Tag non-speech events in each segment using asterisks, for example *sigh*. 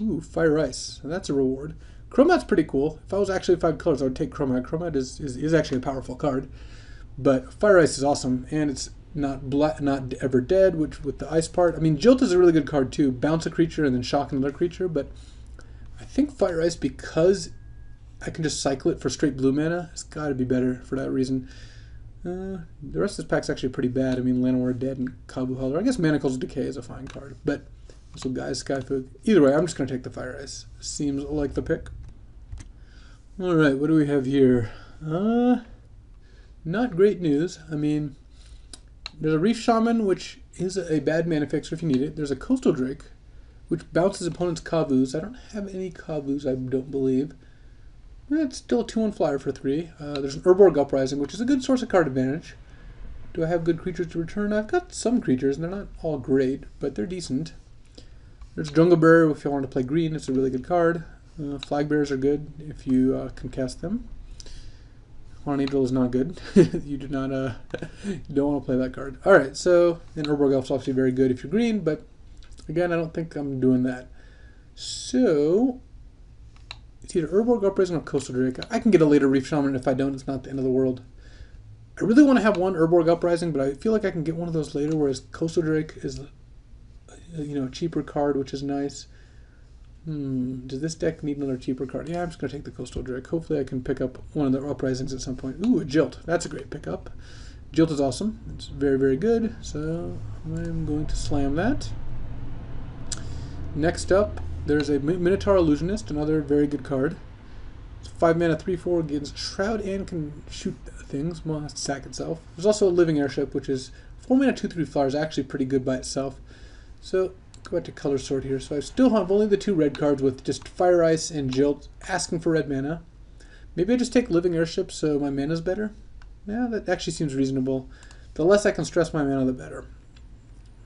Ooh, Fire Ice. That's a reward. Cromat's pretty cool. If I was actually five colors, I would take Cromat. Cromat is, is, is actually a powerful card. But Fire Ice is awesome, and it's not black, not ever dead, which with the ice part. I mean, Jilt is a really good card too. Bounce a creature and then shock another creature, but I think Fire Ice because I can just cycle it for straight blue mana. It's got to be better for that reason. Uh, the rest of this pack's actually pretty bad. I mean, Llanowar Dead and Kabu. I guess Manacle's Decay is a fine card, but also Gaea's Skyfolk. Either way, I'm just going to take the Fire Ice. Seems like the pick. Alright, what do we have here? Uh, not great news. I mean, there's a Reef Shaman, which is a bad mana fixer if you need it. There's a Coastal Drake, which bounces opponent's Kavus. I don't have any Kavus, I don't believe. It's still a 2-1 flyer for 3. Uh, there's an Urborg Uprising, which is a good source of card advantage. Do I have good creatures to return? I've got some creatures, and they're not all great, but they're decent. There's Jungle Barrier, if you want to play green, it's a really good card. Uh, flag bears are good if you uh, can cast them. Angel is not good. *laughs* you do not uh, *laughs* don't want to play that card. All right, so and is obviously very good if you're green, but again, I don't think I'm doing that. So it's either Urborg Uprising or Coastal Drake. I can get a later Reef Shaman. If I don't, it's not the end of the world. I really want to have one Urborg Uprising, but I feel like I can get one of those later, whereas Coastal Drake is, you know, cheaper card, which is nice. Hmm, does this deck need another cheaper card? Yeah, I'm just going to take the Coastal Drake. Hopefully I can pick up one of the Uprisings at some point. Ooh, a Jilt. That's a great pickup. Jilt is awesome. It's very, very good. So I'm going to slam that. Next up, there's a Minotaur Illusionist, another very good card. It's 5 mana, 3 4, gains Shroud and can shoot things. Well, has to sack itself. There's also a Living Airship, which is 4 mana, 2 3 flowers, actually pretty good by itself. So go back to color sort here. So I still have only the two red cards with just Fire Ice and Jilt asking for red mana. Maybe I just take Living Airship so my mana is better. Yeah, that actually seems reasonable. The less I can stress my mana, the better.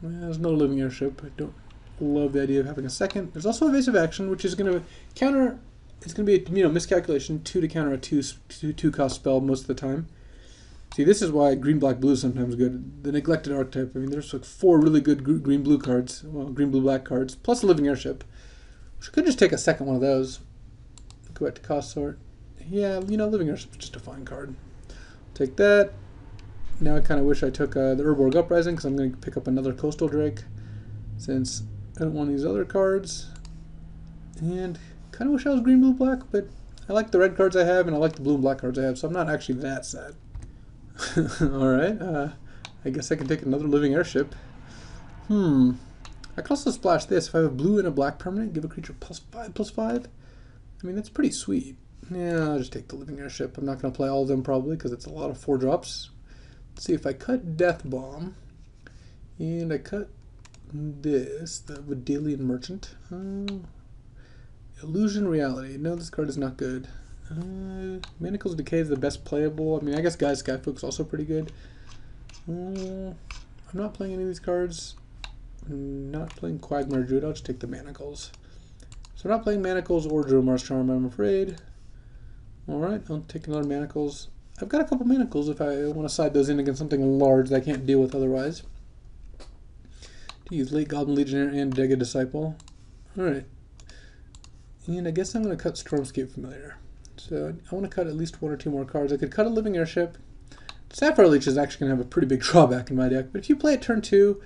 There's no Living Airship. I don't love the idea of having a second. There's also Evasive Action, which is going to counter... It's going to be a you know miscalculation, two to counter a two, two, two cost spell most of the time. See, this is why green, black, blue is sometimes good. The neglected archetype. I mean, there's like four really good green, blue cards. Well, green, blue, black cards, plus a living airship. Which could just take a second one of those. Go back to cost sort. Yeah, you know, living airship is just a fine card. Take that. Now I kind of wish I took uh, the Urborg Uprising because I'm going to pick up another Coastal Drake since I don't want these other cards. And kind of wish I was green, blue, black, but I like the red cards I have and I like the blue and black cards I have, so I'm not actually that sad. *laughs* Alright, uh, I guess I can take another living airship. Hmm. I could also splash this. If I have a blue and a black permanent, give a creature plus 5, plus 5. I mean, that's pretty sweet. Yeah, I'll just take the living airship. I'm not going to play all of them probably because it's a lot of 4 drops. Let's see if I cut Death Bomb and I cut this, the Vodalian Merchant. Uh, Illusion Reality. No, this card is not good. Uh, Manacle's Decay is the best playable. I mean, I guess Gaea's Skyfolk's also pretty good. Uh, I'm not playing any of these cards. I'm not playing Quagmire Druid. I'll just take the Manacles. So I'm not playing Manacles or Dromar's Charm, I'm afraid. Alright, I'll take another Manacles. I've got a couple Manacles if I want to side those in against something large that I can't deal with otherwise. To use Late Goblin Legionnaire and Dega Disciple. Alright. And I guess I'm going to cut Stormscape Familiar. So I want to cut at least one or two more cards. I could cut a Living Airship. Sapphire Leech is actually going to have a pretty big *laughs* drawback in my deck. But if you play it turn two,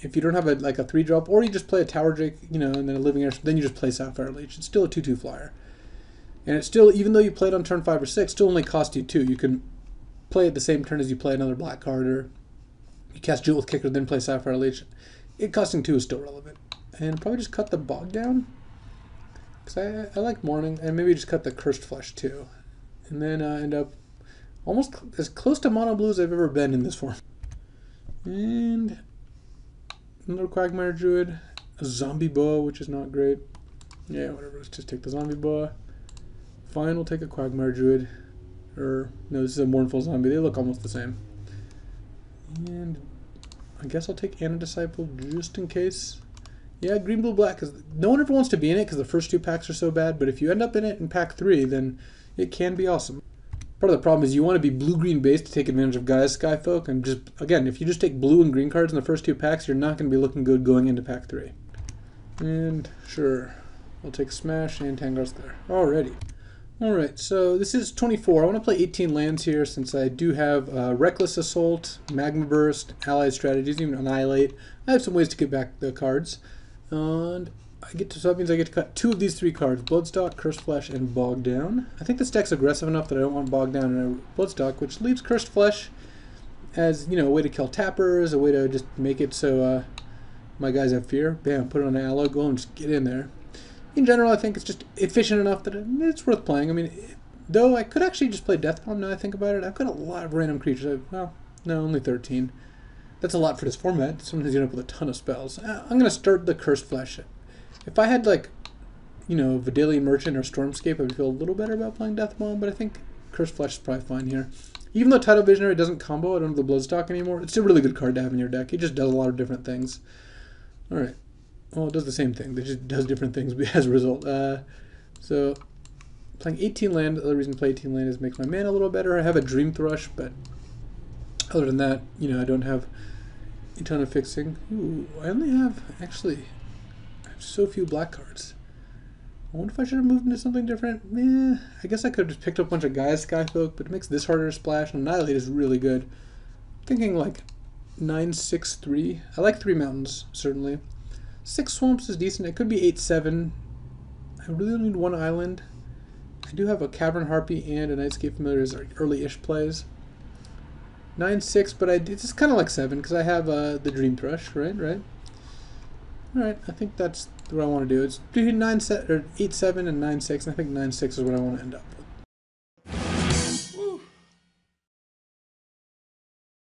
if you don't have a, like a three drop, or you just play a Tower Drake, you know, and then a Living Airship, then you just play Sapphire Leech. It's still a 2-2 flyer. And it's still, even though you play it on turn five or six, still only cost you two. You can play it the same turn as you play another black card, or you cast Jilt with Kicker, then play Sapphire Leech. It costing two is still relevant. And probably just cut the Bog down. Because I, I like morning, and maybe just cut the Cursed Flesh too. And then uh, end up almost as close to mono blue as I've ever been in this form. And another Quagmire Druid, a Zombie Boa, which is not great. Yeah, whatever, let's just take the Zombie Boa. Fine, we'll take a Quagmire Druid. Or, no, this is a Mournful Zombie. They look almost the same. And I guess I'll take Ana Disciple just in case. Yeah, green, blue, black. Because no one ever wants to be in it because the first two packs are so bad. But if you end up in it in pack three, then it can be awesome. Part of the problem is you want to be blue-green based to take advantage of Gaea's Skyfolk, and just again, if you just take blue and green cards in the first two packs, you're not going to be looking good going into pack three. And sure, I'll take Smash and Tangar's there. Alrighty. Alright, so this is 24. I want to play 18 lands here since I do have uh, Reckless Assault, Magma Burst, Allied Strategies, even Annihilate. I have some ways to get back the cards. And I get to, so that means I get to cut two of these three cards, Bloodstock, Cursed Flesh, and Bog Down. I think this deck's aggressive enough that I don't want Bog Down and Bloodstock, which leaves Cursed Flesh as, you know, a way to kill tappers, a way to just make it so uh, my guys have fear. Bam, put it on an Allo, go and just get in there in general, I think it's just efficient enough that it's worth playing. I mean, though I could actually just play Death Bomb now I think about it. I've got a lot of random creatures. I've, well, no, only 13. That's a lot for this format. Sometimes you end up with a ton of spells. Uh, I'm going to start the Cursed Flesh. If I had, like, you know, Vodalian Merchant or Stormscape, I would feel a little better about playing Death but I think Cursed Flesh is probably fine here. Even though Tidal Visionary doesn't combo, I don't have the Bloodstock anymore, it's a really good card to have in your deck. It just does a lot of different things. Alright. Well, it does the same thing. It just does different things *laughs* as a result. Uh, so, playing 18 land, the other reason to play 18 land is makes my mana a little better. I have a Dream Thrush, but other than that, you know, I don't have a ton of fixing. Ooh, I only have, actually, I have so few black cards. I wonder if I should have moved into something different. Yeah, I guess I could have just picked up a bunch of Gaea Skyfolk, but it makes this harder to splash, and Annihilate is really good. I'm thinking like 963. I like Three Mountains, certainly. Six swamps is decent. It could be eight seven. I really only need one island. I do have a Cavern Harpy and a Nightscape Familiar as early-ish plays. Nine six, but I it's kind of like seven because I have uh, the Dream Thrush, right? Right. All right. I think that's what I want to do. It's between nine set or eight seven and nine six, and I think nine six is what I want to end up.